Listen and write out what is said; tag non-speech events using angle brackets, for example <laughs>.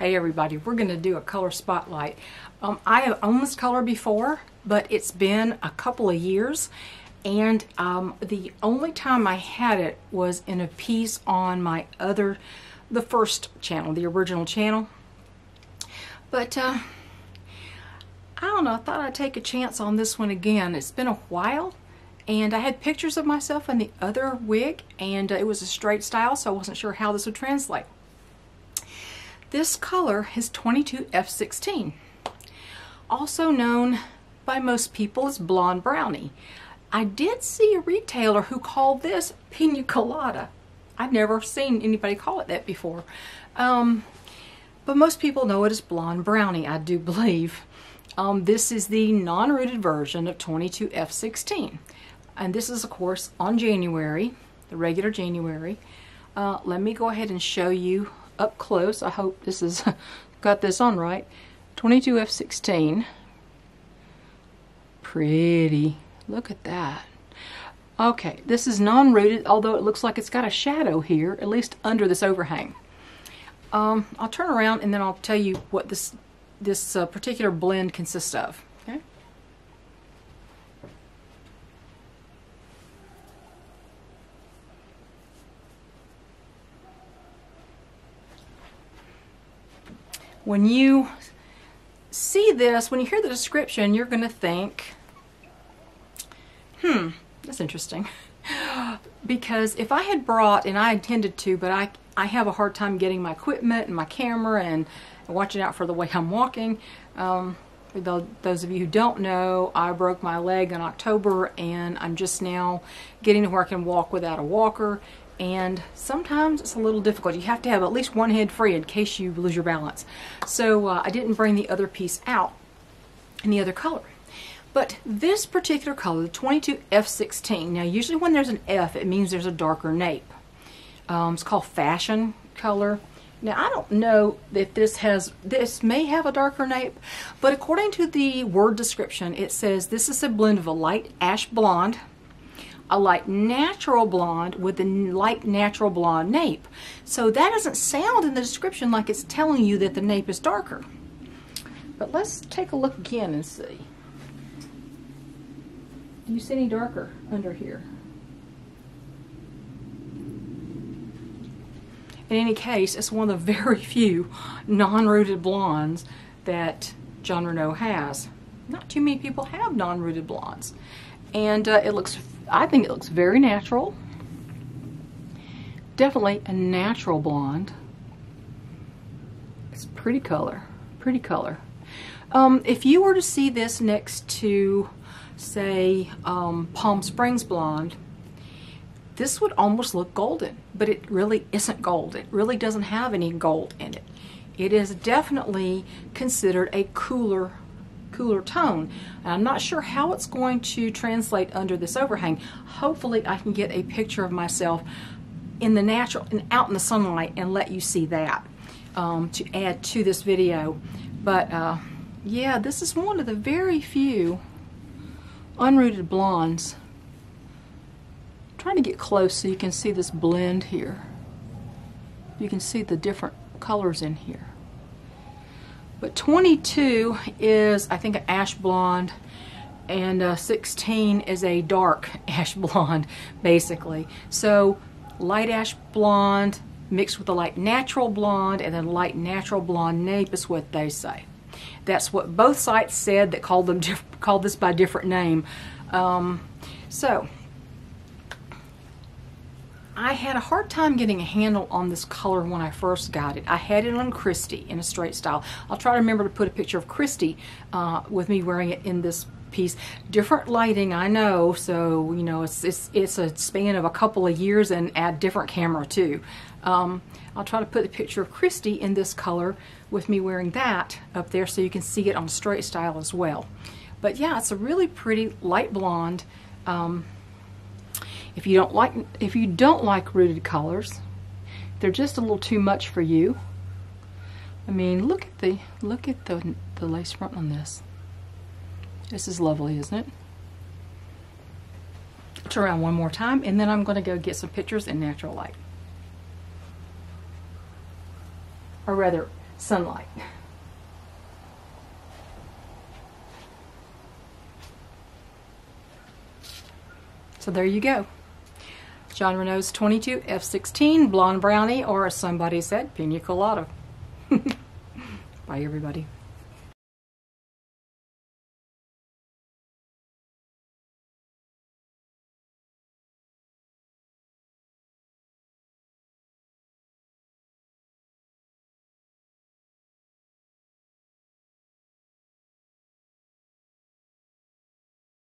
Hey everybody, we're going to do a color spotlight. Um, I have owned this color before, but it's been a couple of years and um, the only time I had it was in a piece on my other, the first channel, the original channel. But uh, I don't know, I thought I'd take a chance on this one again. It's been a while and I had pictures of myself in the other wig and uh, it was a straight style so I wasn't sure how this would translate. This color is 22F16, also known by most people as Blonde Brownie. I did see a retailer who called this Pina Colada. I've never seen anybody call it that before. Um, but most people know it as Blonde Brownie, I do believe. Um, this is the non-rooted version of 22F16. And this is, of course, on January, the regular January. Uh, let me go ahead and show you up close. I hope this is <laughs> got this on right. 22F16. Pretty. Look at that. Okay, this is non-rooted, although it looks like it's got a shadow here, at least under this overhang. Um, I'll turn around and then I'll tell you what this this uh, particular blend consists of. Okay. When you see this, when you hear the description, you're going to think, hmm, that's interesting. <gasps> because if I had brought, and I intended to, but I, I have a hard time getting my equipment and my camera and watching out for the way I'm walking. Um, for those of you who don't know, I broke my leg in October and I'm just now getting to where I can walk without a walker and sometimes it's a little difficult. You have to have at least one head free in case you lose your balance. So uh, I didn't bring the other piece out in the other color. But this particular color, the 22F16, now usually when there's an F, it means there's a darker nape. Um, it's called fashion color. Now I don't know if this has, this may have a darker nape, but according to the word description, it says this is a blend of a light ash blonde, a light natural blonde with a light natural blonde nape. So that doesn't sound in the description like it's telling you that the nape is darker. But let's take a look again and see. Do you see any darker under here? In any case, it's one of the <laughs> very few non-rooted blondes that Jon Renau has. Not too many people have non-rooted blondes. And uh, it looks I think it looks very natural. Definitely a natural blonde. It's pretty color, pretty color. Um, if you were to see this next to, say, um, Palm Springs blonde, this would almost look golden, but it really isn't gold. It really doesn't have any gold in it. It is definitely considered a cooler cooler tone. I'm not sure how it's going to translate under this overhang. Hopefully I can get a picture of myself in the natural and out in the sunlight and let you see that um, to add to this video. But uh, yeah, this is one of the very few unrooted blondes. I'm trying to get close so you can see this blend here. You can see the different colors in here. But 22 is, I think, an ash blonde, and uh, 16 is a dark <laughs> ash blonde, basically. So light ash blonde mixed with a light natural blonde, and then light natural blonde nape is what they say. That's what both sites said that called them <laughs> called this by different name. Um, so I had a hard time getting a handle on this color when I first got it. I had it on Christy in a straight style. I'll try to remember to put a picture of Christy uh, with me wearing it in this piece. Different lighting, I know, so you know it's it's it's a span of a couple of years and add different camera too. Um, I'll try to put a picture of Christy in this color with me wearing that up there so you can see it on straight style as well. But yeah, it's a really pretty light blonde. Um, if you don't like if you don't like rooted colors, they're just a little too much for you. I mean, look at the look at the the lace front on this. This is lovely, isn't it? Turn around one more time, and then I'm going to go get some pictures in natural light. Or rather, sunlight. So there you go. Jon Renau's 22 F16 Blonde Brownie, or somebody said, Pina Colada. <laughs> Bye, everybody.